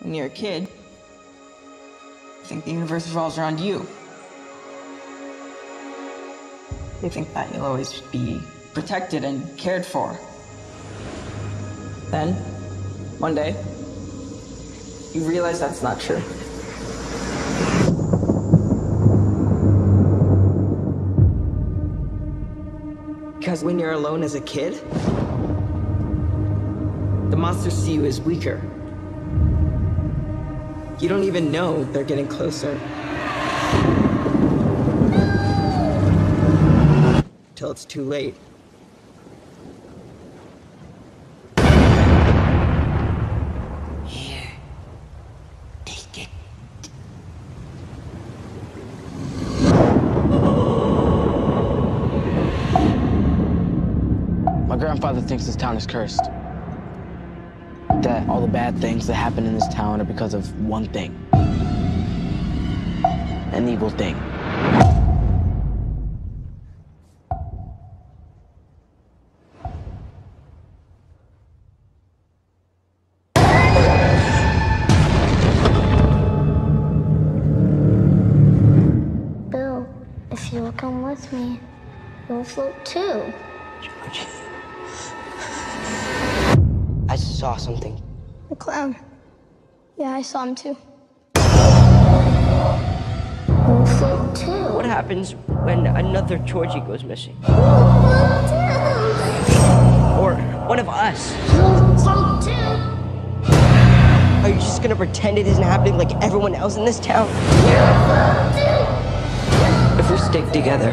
when you're a kid, you think the universe revolves around you. You think that you'll always be protected and cared for. Then, one day, you realize that's not true. Because when you're alone as a kid, the monsters see you as weaker. You don't even know they're getting closer. Till it's too late. Here. Take it. My grandfather thinks this town is cursed. That all the bad things that happen in this town are because of one thing. An evil thing. Bill, if you'll come with me, you'll float too. George. I saw something. The clown. Yeah, I saw him too. You'll float too. What happens when another Georgie goes missing? Or one of us? You'll float too. Are you just gonna pretend it isn't happening like everyone else in this town? If we stick together,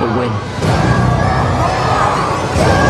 we'll win. Thank you.